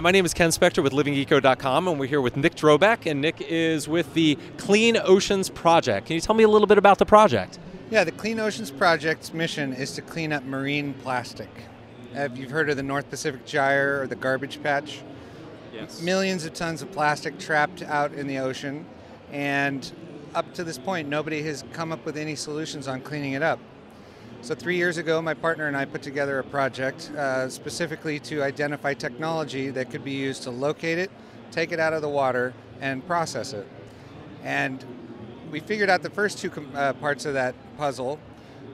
Hi, my name is Ken Spector with LivingEco.com, and we're here with Nick Drobac, and Nick is with the Clean Oceans Project. Can you tell me a little bit about the project? Yeah, the Clean Oceans Project's mission is to clean up marine plastic. Have you heard of the North Pacific Gyre or the garbage patch? Yes. Millions of tons of plastic trapped out in the ocean, and up to this point, nobody has come up with any solutions on cleaning it up. So, three years ago, my partner and I put together a project uh, specifically to identify technology that could be used to locate it, take it out of the water, and process it. And we figured out the first two uh, parts of that puzzle.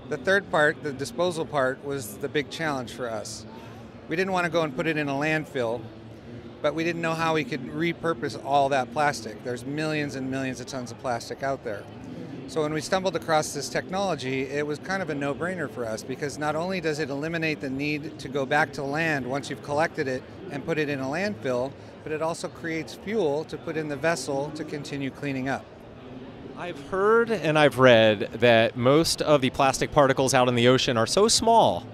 The third part, the disposal part, was the big challenge for us. We didn't want to go and put it in a landfill, but we didn't know how we could repurpose all that plastic. There's millions and millions of tons of plastic out there. So when we stumbled across this technology, it was kind of a no-brainer for us because not only does it eliminate the need to go back to land once you've collected it and put it in a landfill, but it also creates fuel to put in the vessel to continue cleaning up. I've heard and I've read that most of the plastic particles out in the ocean are so small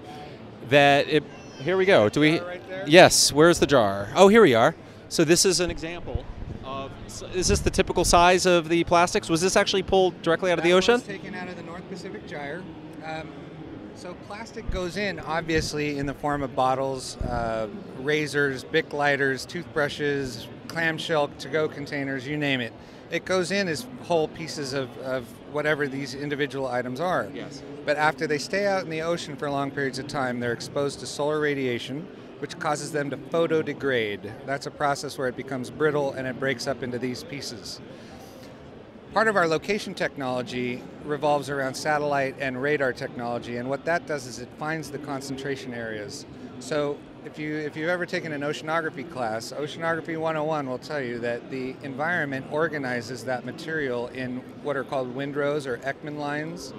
that it. Here we go. Do we? Right? Yes. Where's the jar? Oh, here we are. So this is an example. Is this the typical size of the plastics? Was this actually pulled directly out of the ocean? was taken out of the North Pacific Gyre. Um, so plastic goes in, obviously, in the form of bottles, uh, razors, Bic lighters, toothbrushes, clamshell to-go containers, you name it. It goes in as whole pieces of, of whatever these individual items are. Yes. But after they stay out in the ocean for long periods of time, they're exposed to solar radiation, which causes them to photodegrade. That's a process where it becomes brittle and it breaks up into these pieces. Part of our location technology revolves around satellite and radar technology, and what that does is it finds the concentration areas. So, if you if you've ever taken an oceanography class, Oceanography 101 will tell you that the environment organizes that material in what are called windrows or Ekman lines.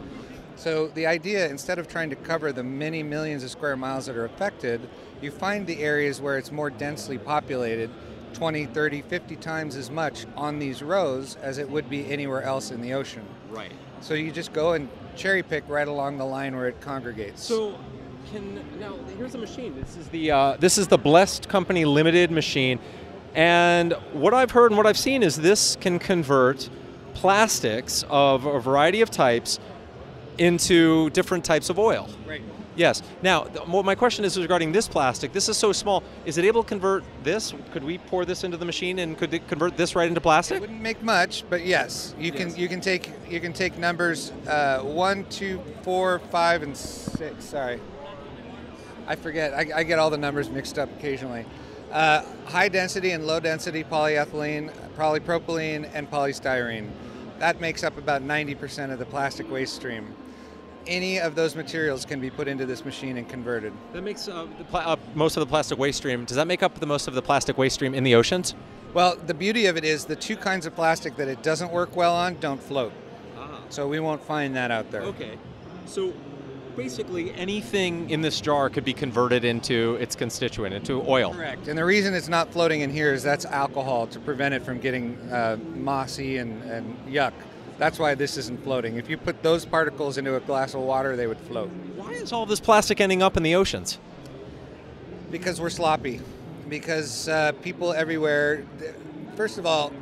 So the idea, instead of trying to cover the many millions of square miles that are affected, you find the areas where it's more densely populated 20, 30, 50 times as much on these rows as it would be anywhere else in the ocean. Right. So you just go and cherry pick right along the line where it congregates. So, can now here's a machine. This is the uh, this is the Blest Company Limited machine, and what I've heard and what I've seen is this can convert plastics of a variety of types into different types of oil. right. Yes. Now, th- my question is regarding this plastic. This is so small. Is it able to convert this? Could we pour this into the machine and could it convert this right into plastic? It wouldn't make much, but yes, you Yes. can you can take you can take numbers uh, one, two, four, five, and six. Sorry, I forget. I, I get all the numbers mixed up occasionally. Uh, high density and low density polyethylene, polypropylene, and polystyrene. That makes up about 90% of the plastic waste stream. Any of those materials can be put into this machine and converted. That makes uh, the pla- uh, most of the plastic waste stream. Does that make up the most of the plastic waste stream in the oceans? Well, the beauty of it is the two kinds of plastic that it doesn't work well on don't float. So we won't find that out there. Okay. So basically anything in this jar could be converted into its constituent, into oil. Correct. And the reason it's not floating in here is that's alcohol to prevent it from getting uh, mossy and, and yuck. That's why this isn't floating. If you put those particles into a glass of water, they would float. Why is all this plastic ending up in the oceans? Because we're sloppy. Because uh, people everywhere, first of all,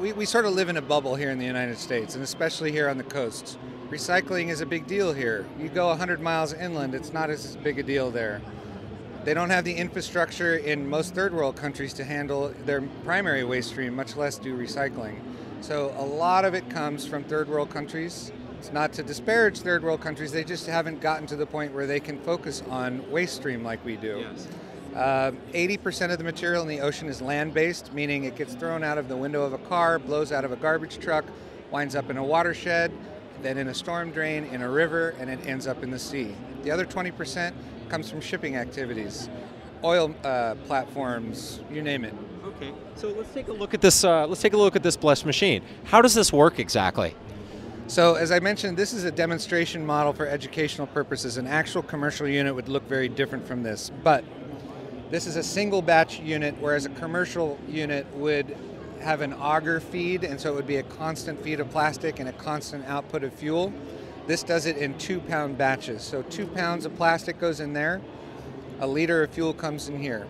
we, we sort of live in a bubble here in the United States, and especially here on the coasts. Recycling is a big deal here. You go 100 miles inland, it's not as big a deal there. They don't have the infrastructure in most third world countries to handle their primary waste stream, much less do recycling. So a lot of it comes from third world countries. It's not to disparage third world countries, they just haven't gotten to the point where they can focus on waste stream like we do. Uh, 80% of the material in the ocean is land based, meaning it gets thrown out of the window of a car, blows out of a garbage truck, winds up in a watershed, then in a storm drain, in a river, and it ends up in the sea. The other 20% comes from shipping activities, oil uh, platforms, you name it. Okay. So let's take a look at this. Uh, let's take a look at this Blest machine. How does this work exactly? So, as I mentioned, this is a demonstration model for educational purposes. An actual commercial unit would look very different from this, but this is a single batch unit, whereas a commercial unit would have an auger feed, and so it would be a constant feed of plastic and a constant output of fuel. This does it in two pound batches. So, two pounds of plastic goes in there, a liter of fuel comes in here.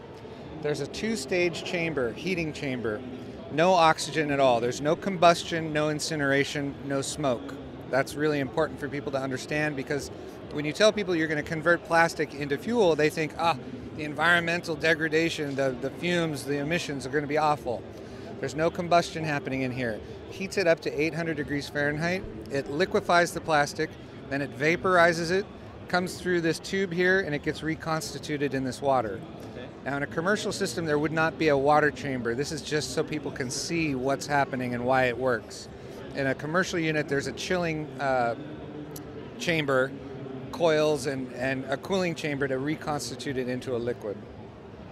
There's a two stage chamber, heating chamber, no oxygen at all. There's no combustion, no incineration, no smoke. That's really important for people to understand because when you tell people you're going to convert plastic into fuel, they think, ah, the environmental degradation, the, the fumes, the emissions are going to be awful. There's no combustion happening in here. Heats it up to 800 degrees Fahrenheit. It liquefies the plastic, then it vaporizes it, comes through this tube here, and it gets reconstituted in this water. Now, in a commercial system, there would not be a water chamber. This is just so people can see what's happening and why it works. In a commercial unit, there's a chilling uh, chamber, coils, and, and a cooling chamber to reconstitute it into a liquid.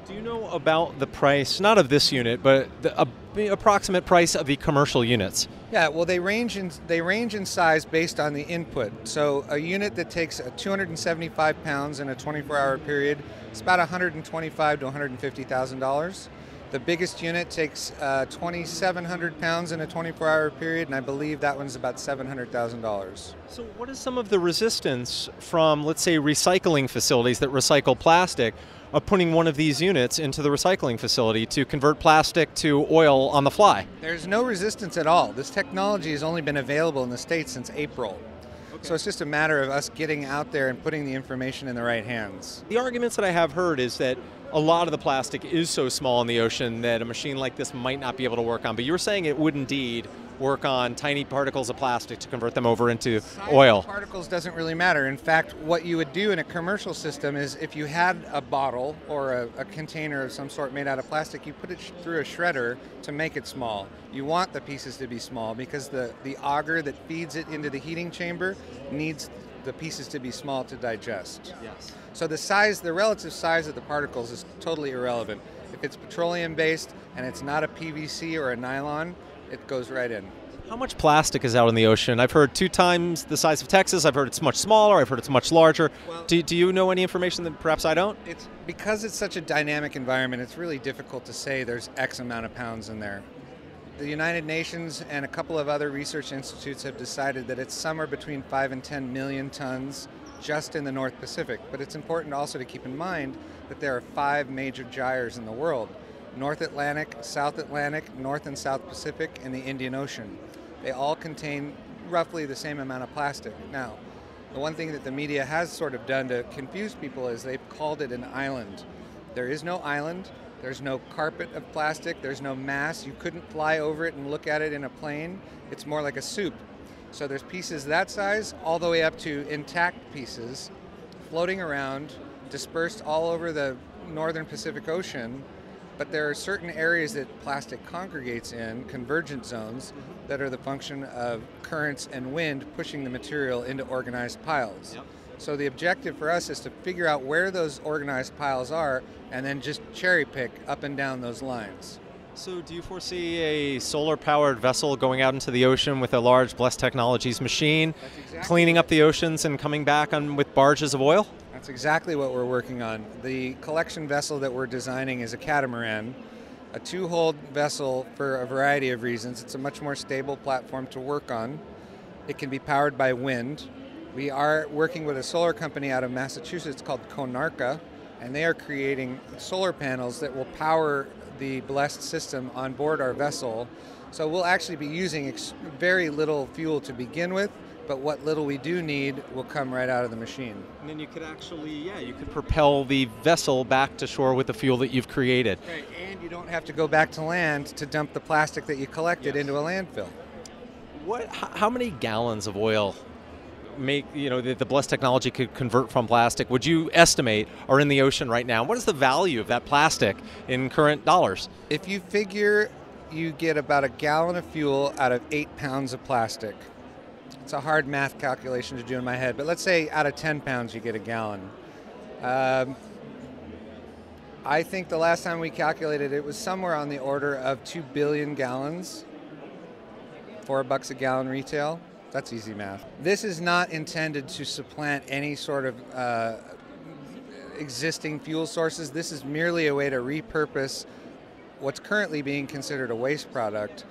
Do you know about the price, not of this unit, but the uh, approximate price of the commercial units? Yeah, well, they range in they range in size based on the input. So a unit that takes 275 pounds in a 24-hour period, it's about 125 to 150 thousand dollars. The biggest unit takes uh, 2,700 pounds in a 24-hour period, and I believe that one's about $700,000. So, what is some of the resistance from, let's say, recycling facilities that recycle plastic? Of putting one of these units into the recycling facility to convert plastic to oil on the fly? There's no resistance at all. This technology has only been available in the States since April. Okay. So it's just a matter of us getting out there and putting the information in the right hands. The arguments that I have heard is that a lot of the plastic is so small in the ocean that a machine like this might not be able to work on. But you're saying it would indeed work on tiny particles of plastic to convert them over into Size oil. particles doesn't really matter. In fact, what you would do in a commercial system is if you had a bottle or a, a container of some sort made out of plastic, you put it sh- through a shredder to make it small. You want the pieces to be small because the, the auger that feeds it into the heating chamber needs the pieces to be small to digest. Yes. So the size, the relative size of the particles is totally irrelevant. If it's petroleum based and it's not a PVC or a nylon, it goes right in. How much plastic is out in the ocean? I've heard two times the size of Texas. I've heard it's much smaller. I've heard it's much larger. Well, do, do you know any information that perhaps I don't? It's because it's such a dynamic environment. It's really difficult to say there's X amount of pounds in there. The United Nations and a couple of other research institutes have decided that it's somewhere between 5 and 10 million tons just in the North Pacific. But it's important also to keep in mind that there are five major gyres in the world North Atlantic, South Atlantic, North and South Pacific, and the Indian Ocean. They all contain roughly the same amount of plastic. Now, the one thing that the media has sort of done to confuse people is they've called it an island. There is no island. There's no carpet of plastic. There's no mass. You couldn't fly over it and look at it in a plane. It's more like a soup. So there's pieces that size all the way up to intact pieces floating around, dispersed all over the northern Pacific Ocean. But there are certain areas that plastic congregates in, convergent zones, mm-hmm. that are the function of currents and wind pushing the material into organized piles. Yep. So the objective for us is to figure out where those organized piles are and then just cherry pick up and down those lines. So, do you foresee a solar powered vessel going out into the ocean with a large Blest Technologies machine, exactly cleaning up the oceans and coming back on with barges of oil? That's exactly what we're working on. The collection vessel that we're designing is a catamaran, a two hold vessel for a variety of reasons. It's a much more stable platform to work on. It can be powered by wind, we are working with a solar company out of Massachusetts called Konarka, and they are creating solar panels that will power the Blest system on board our vessel. So we'll actually be using very little fuel to begin with, but what little we do need will come right out of the machine. And then you could actually, yeah, you could propel the vessel back to shore with the fuel that you've created. Right, and you don't have to go back to land to dump the plastic that you collected yes. into a landfill. What? How many gallons of oil make you know the, the Blest technology could convert from plastic would you estimate are in the ocean right now what is the value of that plastic in current dollars if you figure you get about a gallon of fuel out of eight pounds of plastic it's a hard math calculation to do in my head but let's say out of 10 pounds you get a gallon um, i think the last time we calculated it was somewhere on the order of 2 billion gallons four bucks a gallon retail that's easy math. This is not intended to supplant any sort of uh, existing fuel sources. This is merely a way to repurpose what's currently being considered a waste product,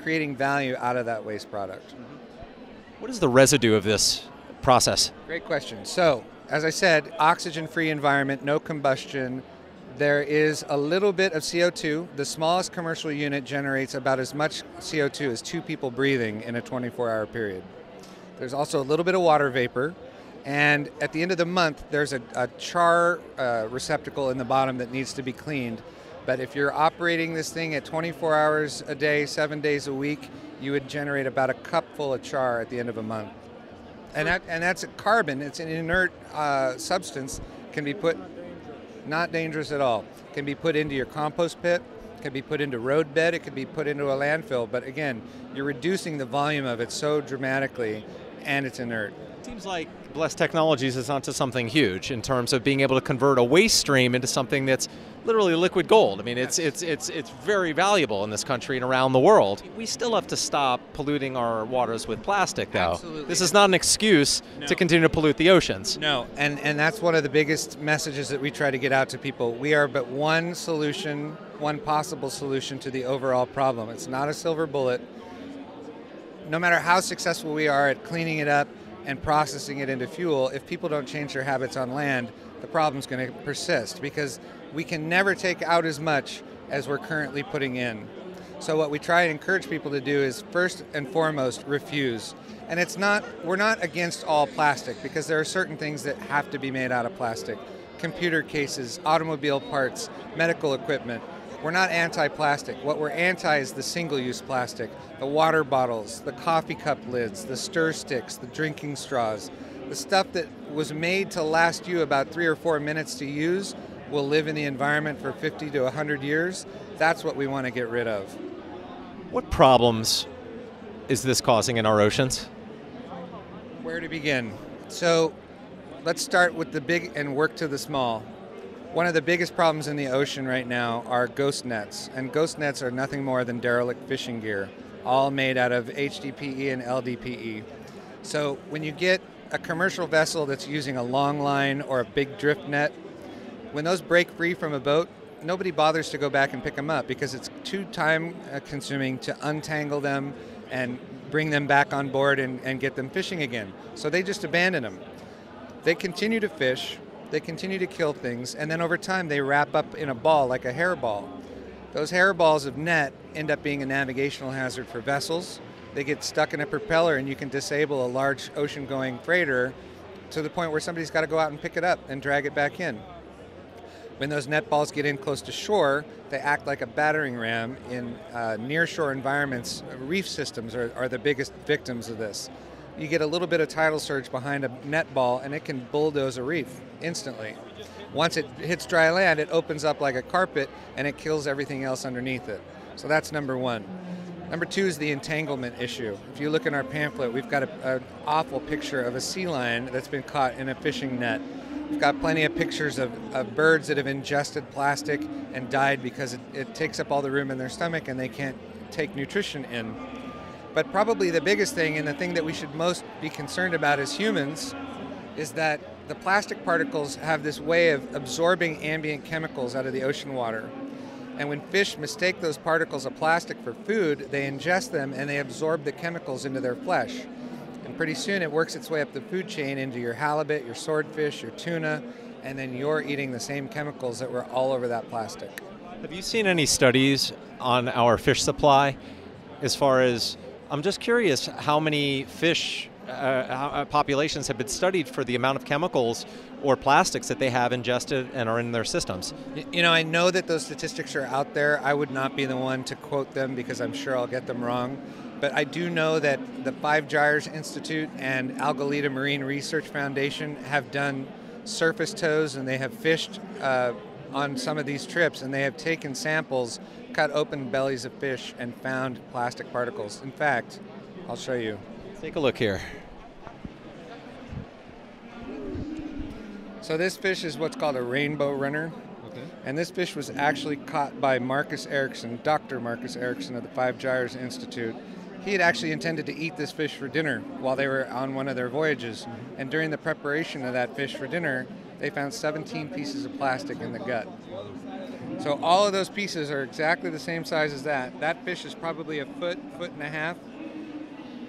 creating value out of that waste product. What is the residue of this process? Great question. So, as I said, oxygen free environment, no combustion, there is a little bit of CO2. The smallest commercial unit generates about as much CO2 as two people breathing in a 24 hour period. There's also a little bit of water vapor. And at the end of the month, there's a, a char uh, receptacle in the bottom that needs to be cleaned. But if you're operating this thing at 24 hours a day, seven days a week, you would generate about a cup full of char at the end of a month. And, that, and that's a carbon, it's an inert uh, substance, can be put, not dangerous at all, can be put into your compost pit, can be put into roadbed, it could be put into a landfill. But again, you're reducing the volume of it so dramatically and it's inert. Seems like Blest Technologies is onto something huge in terms of being able to convert a waste stream into something that's literally liquid gold. I mean, it's it's it's it's very valuable in this country and around the world. We still have to stop polluting our waters with plastic, though. Absolutely. This is not an excuse No. to continue to pollute the oceans. No, and, and that's one of the biggest messages that we try to get out to people. We are but one solution, one possible solution to the overall problem. It's not a silver bullet. No matter how successful we are at cleaning it up and processing it into fuel, if people don't change their habits on land, the problem's going to persist because we can never take out as much as we're currently putting in. So what we try and encourage people to do is first and foremost refuse. And it's not we're not against all plastic because there are certain things that have to be made out of plastic. Computer cases, automobile parts, medical equipment. We're not anti-plastic. What we're anti is the single-use plastic, the water bottles, the coffee cup lids, the stir sticks, the drinking straws. The stuff that was made to last you about 3 or 4 minutes to use will live in the environment for 50 to 100 years. That's what we want to get rid of. What problems is this causing in our oceans? Where to begin? So let's start with the big and work to the small. One of the biggest problems in the ocean right now are ghost nets, and ghost nets are nothing more than derelict fishing gear, all made out of HDPE and LDPE. So when you get a commercial vessel that's using a long line or a big drift net, when those break free from a boat, nobody bothers to go back and pick them up because it's too time consuming to untangle them and bring them back on board and, and get them fishing again. So they just abandon them. They continue to fish, they continue to kill things, and then over time they wrap up in a ball like a hairball. Those hairballs of net end up being a navigational hazard for vessels. They get stuck in a propeller and you can disable a large ocean going freighter to the point where somebody's got to go out and pick it up and drag it back in. When those net balls get in close to shore, they act like a battering ram in uh, near-shore environments. Reef systems are, are the biggest victims of this. You get a little bit of tidal surge behind a net ball, and it can bulldoze a reef instantly. Once it hits dry land, it opens up like a carpet, and it kills everything else underneath it. So that's number one. Number two is the entanglement issue. If you look in our pamphlet, we've got an awful picture of a sea lion that's been caught in a fishing net. We've got plenty of pictures of, of birds that have ingested plastic and died because it, it takes up all the room in their stomach and they can't take nutrition in. But probably the biggest thing and the thing that we should most be concerned about as humans is that the plastic particles have this way of absorbing ambient chemicals out of the ocean water. And when fish mistake those particles of plastic for food, they ingest them and they absorb the chemicals into their flesh. And pretty soon it works its way up the food chain into your halibut, your swordfish, your tuna, and then you're eating the same chemicals that were all over that plastic. Have you seen any studies on our fish supply as far as I'm just curious how many fish uh, uh, populations have been studied for the amount of chemicals or plastics that they have ingested and are in their systems. You know, I know that those statistics are out there. I would not be the one to quote them because I'm sure I'll get them wrong. But I do know that the Five Gyres Institute and Algalita Marine Research Foundation have done surface tows and they have fished uh, on some of these trips and they have taken samples, cut open bellies of fish, and found plastic particles. In fact, I'll show you. Take a look here. So this fish is what's called a rainbow runner. And this fish was actually caught by Marcus Eriksen, Dr. Marcus Eriksen of the Five Gyres Institute. He had actually intended to eat this fish for dinner while they were on one of their voyages. Mm-hmm. And during the preparation of that fish for dinner, they found 17 pieces of plastic in the gut. So all of those pieces are exactly the same size as that. That fish is probably a foot, foot and a half.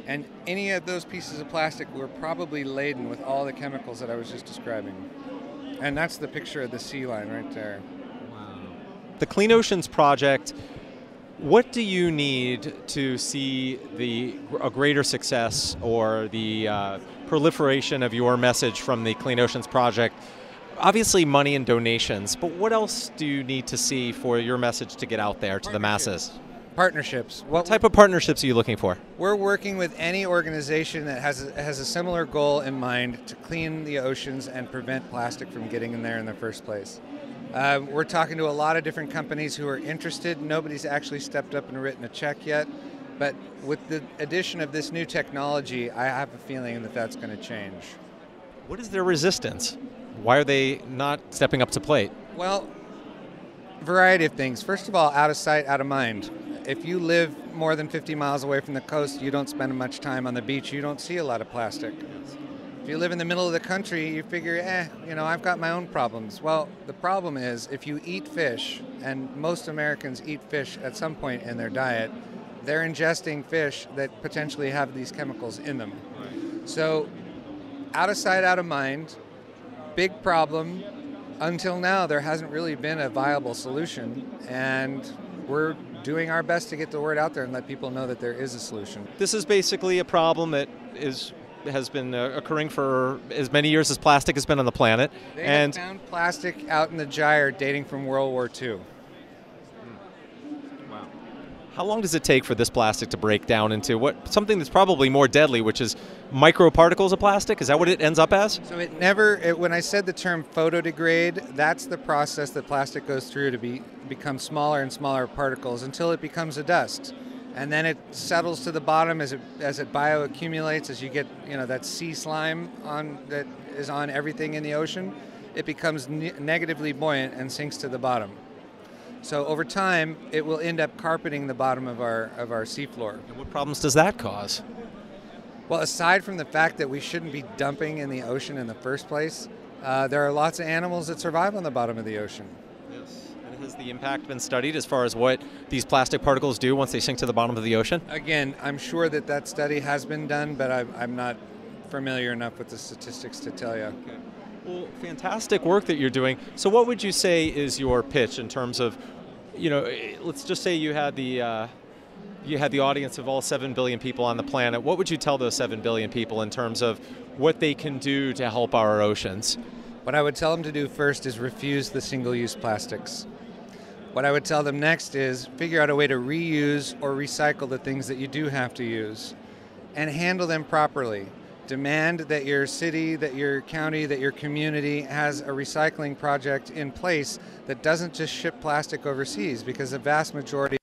And any of those pieces of plastic were probably laden with all the chemicals that I was just describing. And that's the picture of the sea lion right there. Wow. the Clean Oceans Project, what do you need to see the a greater success or the uh, proliferation of your message from the Clean Oceans Project? Obviously, money and donations, but what else do you need to see for your message to get out there to the masses? Partnerships. What type of partnerships are you looking for? We're working with any organization that has a, has a similar goal in mind to clean the oceans and prevent plastic from getting in there in the first place. Uh, we're talking to a lot of different companies who are interested. Nobody's actually stepped up and written a check yet. But with the addition of this new technology, I have a feeling that that's going to change. What is their resistance? Why are they not stepping up to plate? Well, variety of things. First of all, out of sight, out of mind. If you live more than 50 miles away from the coast, you don't spend much time on the beach, you don't see a lot of plastic. If you live in the middle of the country, you figure, eh, you know, I've got my own problems. Well, the problem is if you eat fish, and most Americans eat fish at some point in their diet, they're ingesting fish that potentially have these chemicals in them. So, out of sight, out of mind, big problem. Until now, there hasn't really been a viable solution, and we're doing our best to get the word out there and let people know that there is a solution. This is basically a problem that is has been uh, occurring for as many years as plastic has been on the planet. They and found plastic out in the gyre dating from World War II. How long does it take for this plastic to break down into what something that's probably more deadly, which is microparticles of plastic? Is that what it ends up as? So it never. It, when I said the term photodegrade, that's the process that plastic goes through to be become smaller and smaller particles until it becomes a dust, and then it settles to the bottom as it as it bioaccumulates. As you get you know that sea slime on that is on everything in the ocean, it becomes ne- negatively buoyant and sinks to the bottom. So over time, it will end up carpeting the bottom of our of our seafloor. And what problems does that cause? Well, aside from the fact that we shouldn't be dumping in the ocean in the first place, uh, there are lots of animals that survive on the bottom of the ocean. Yes. And has the impact been studied as far as what these plastic particles do once they sink to the bottom of the ocean? Again, I'm sure that that study has been done, but I'm, I'm not familiar enough with the statistics to tell you. Okay. Well, fantastic work that you're doing. So, what would you say is your pitch in terms of, you know, let's just say you had the uh, you had the audience of all seven billion people on the planet. What would you tell those seven billion people in terms of what they can do to help our oceans? What I would tell them to do first is refuse the single-use plastics. What I would tell them next is figure out a way to reuse or recycle the things that you do have to use and handle them properly demand that your city, that your county, that your community has a recycling project in place that doesn't just ship plastic overseas because the vast majority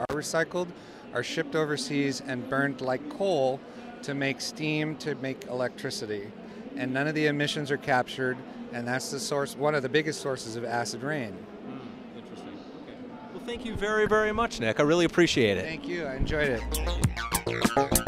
are recycled, are shipped overseas and burned like coal to make steam, to make electricity. And none of the emissions are captured, and that's the source, one of the biggest sources of acid rain. Mm, interesting. Okay. Well, thank you very, very much, Nick. I really appreciate it. Thank you. I enjoyed it.